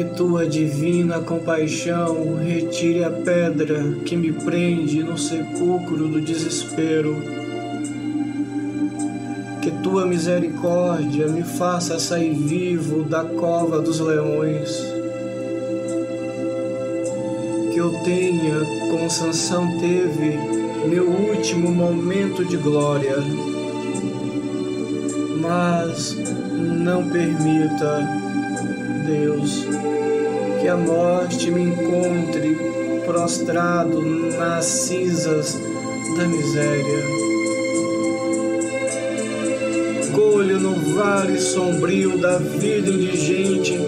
Que tua divina compaixão retire a pedra que me prende no sepulcro do desespero. Que tua misericórdia me faça sair vivo da cova dos leões. Que eu tenha, como Sansão teve, meu último momento de glória. Mas não permita, que a morte me encontre prostrado nas cinzas da miséria. Colho no vale sombrio da vida indigente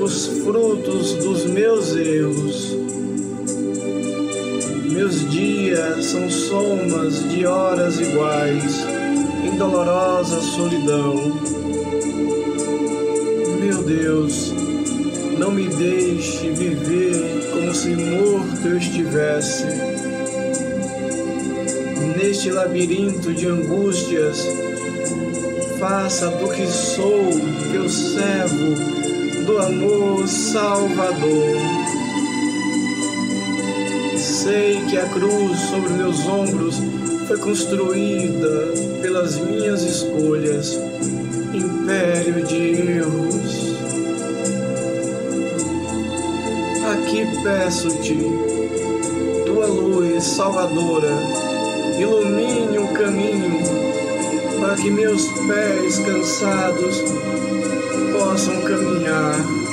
os frutos dos meus erros. Meus dias são somas de horas iguais, em dolorosa solidão. Meu Deus, não me deixe viver como se morto eu estivesse. Neste labirinto de angústias, faça do que sou teu servo, do amor salvador. Sei que a cruz sobre meus ombros foi construída pelas minhas escolhas, aqui peço-te, tua luz salvadora, ilumine o caminho para que meus pés cansados possam caminhar.